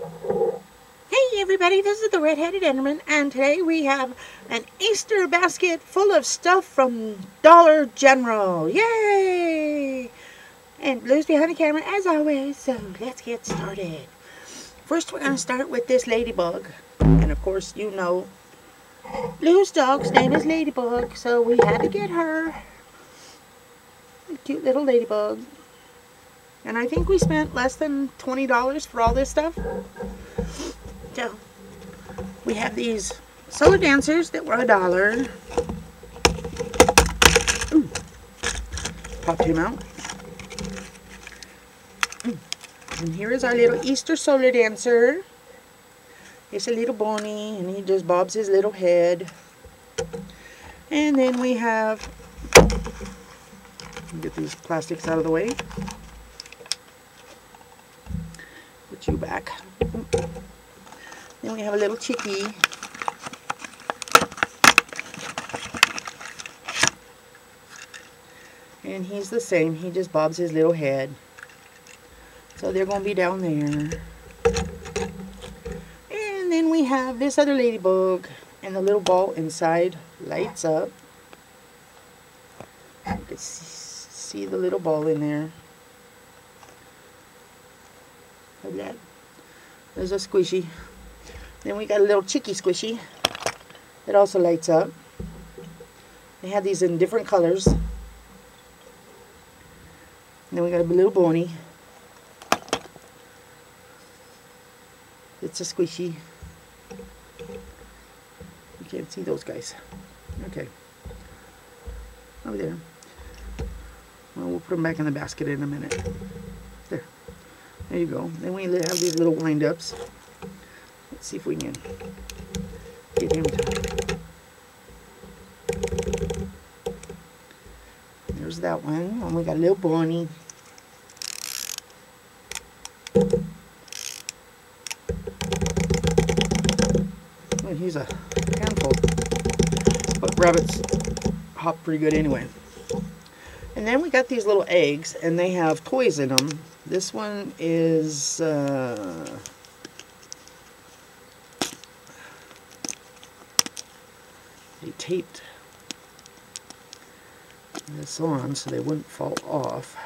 Hey everybody, this is the Red-Headed Enderman, and today we have an Easter basket full of stuff from Dollar General. Yay! And Blue's behind the camera as always, so let's get started. First we're going to start with this ladybug. And of course you know Blue's dog's name is Ladybug, so we had to get her. Cute little ladybug. And I think we spent less than $20 for all this stuff. So, we have these solar dancers that were a dollar. Popped him out. And here is our little Easter solar dancer. It's a little bony, and he just bobs his little head. And then we have, get these plastics out of the way. Put you back. Then we have a little chickie. And he's the same. He just bobs his little head. So they're going to be down there. And then we have this other ladybug. And the little ball inside lights up. You can see the little ball in there. Look at that. There's a squishy. Then we got a little chicky squishy that also lights up. They have these in different colors. Then we got a little bony. It's a squishy. You can't see those guys. Okay. Over there. Well, we'll put them back in the basket in a minute. There. You go. Then we have these little wind-ups. Let's see if we can get him to... There's that one. And we got a little Bonnie. Well, he's a handful. But rabbits hop pretty good anyway. And then we got these little eggs, and they have toys in them. This one is... Uh, they taped this on so they wouldn't fall off.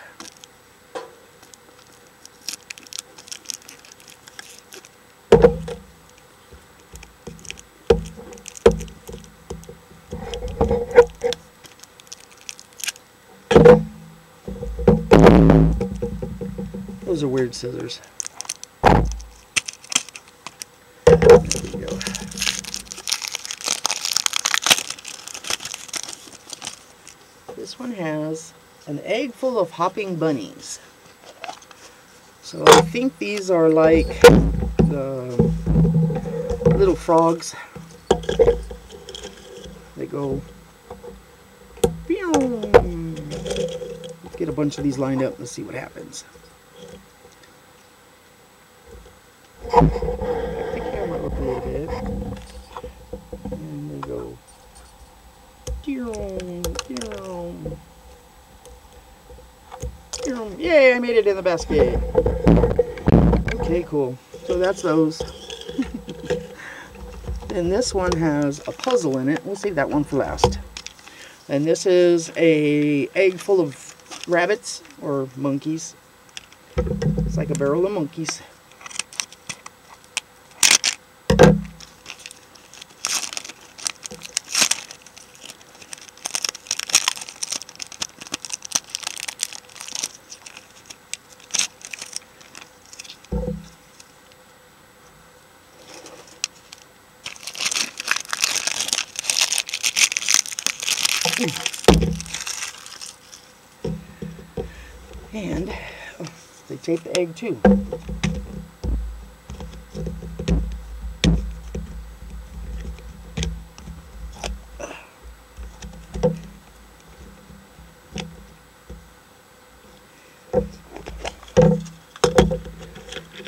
Those are weird scissors. There go. This one has an egg full of hopping bunnies. So I think these are like the little frogs. They go. Let's get a bunch of these lined up. Let's see what happens. Back the camera up a little bit. And we go. Yay, I made it in the basket. Okay, cool. So that's those. and this one has a puzzle in it. We'll save that one for last. And this is a egg full of rabbits or monkeys. It's like a barrel of monkeys. And oh, tape the egg too.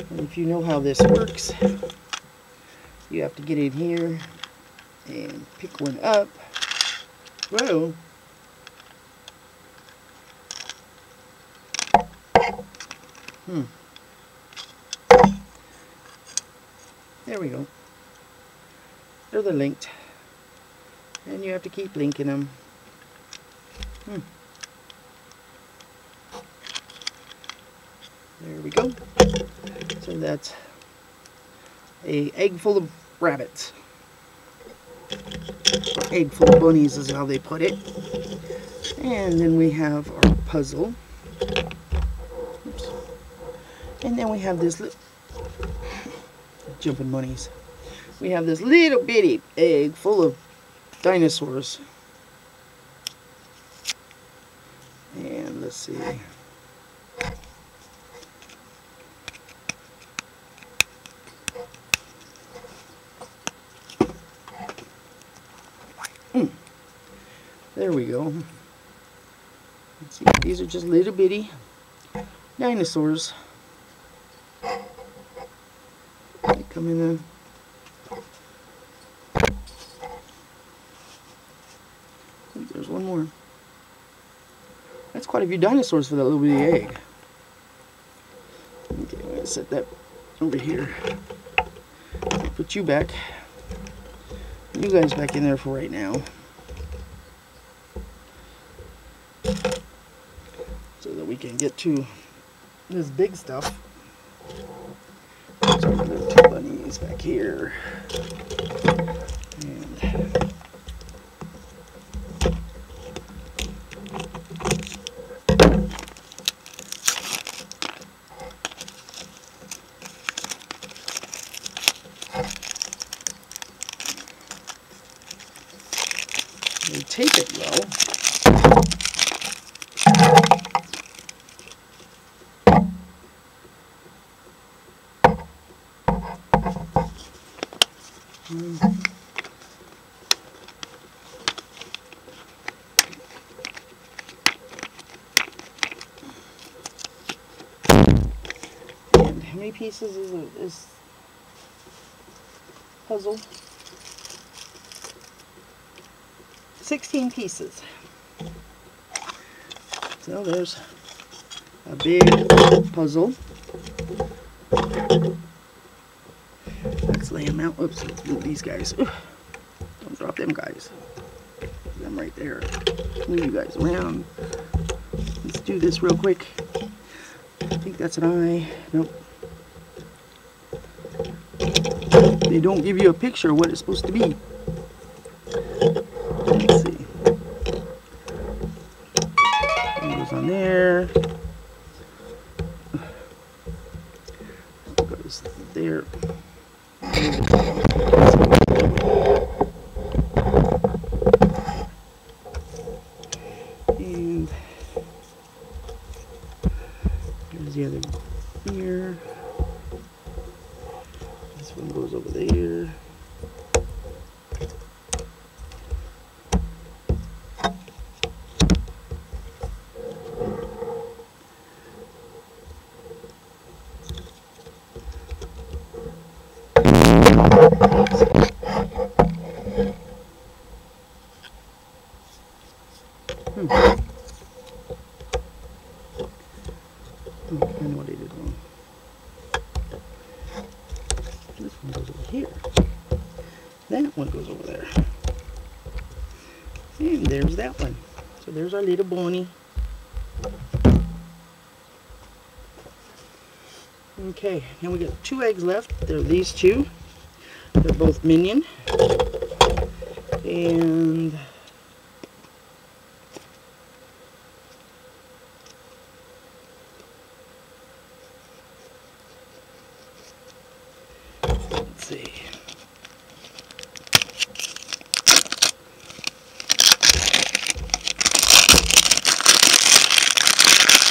And if you know how this works, you have to get in here and pick one up. Whoa. Hmm. There we go. They're linked. And you have to keep linking them. Hmm. There we go. So that's a egg full of rabbits. Egg full of bunnies is how they put it. And then we have our puzzle. And then we have this little jumping bunnies. We have this little bitty egg full of dinosaurs. And let's see. Mm. There we go. Let's see, these are just little bitty dinosaurs. Come in There's one more. That's quite a few dinosaurs for that little bitty egg. Okay, I'm gonna set that over here. Put you back. You guys back in there for right now. So that we can get to this big stuff. Bunnies back here. And We tape it well. And how many pieces is it? Is puzzle? 16 pieces. So there's a big puzzle. Let's lay them out. Oops, let's move these guys. Don't drop them guys. Them right there. Move you guys around. Let's do this real quick. I think that's an eye. Nope. They don't give you a picture of what it's supposed to be. That one goes over there. And there's that one. So there's our little Bonnie. Okay, now we got two eggs left. They're these two. They're both minion. And let's see.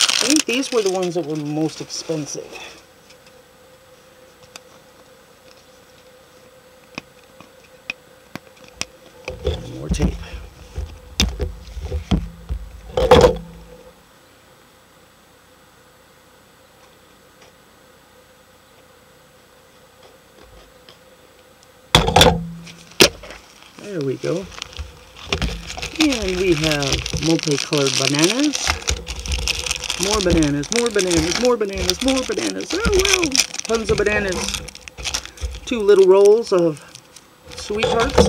I think these were the ones that were most expensive. More tape. There we go. And we have multicolored bananas. More bananas, more bananas, more bananas, more bananas. Oh wow! Tons of bananas. two little rolls of SweeTarts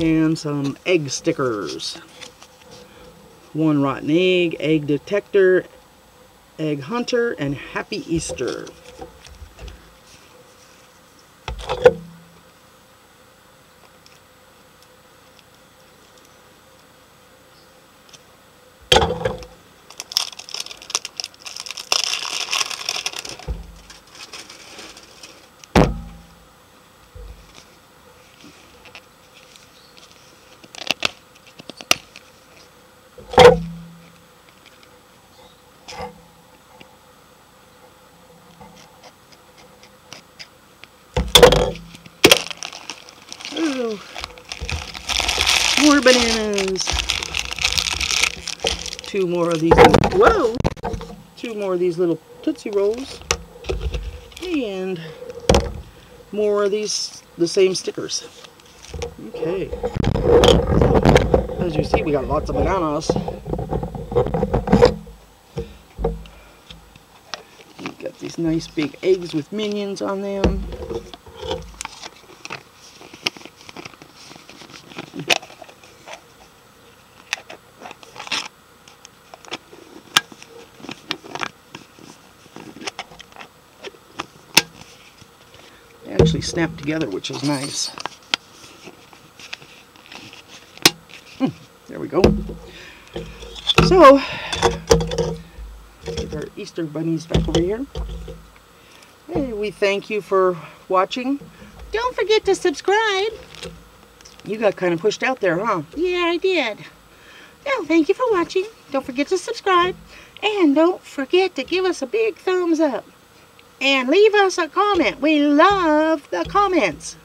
and some egg stickers. One rotten egg, egg detector, egg hunter, and happy Easter. Ooh. More bananas. Two more of these. Whoa! Two more of these little Tootsie Rolls. And more of these, the same stickers. Okay. As you see, we got lots of bananas. We got these nice big eggs with minions on them. They actually snap together, which is nice. Hmm, there we go. So, get our Easter bunnies back over here. Hey, we thank you for watching. Don't forget to subscribe. You got kind of pushed out there, huh? Yeah, I did. Well, thank you for watching. Don't forget to subscribe. And don't forget to give us a big thumbs up. And leave us a comment. We love the comments.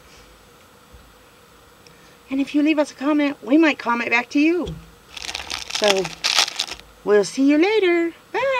And if you leave us a comment, we might comment back to you. So, we'll see you later. Bye.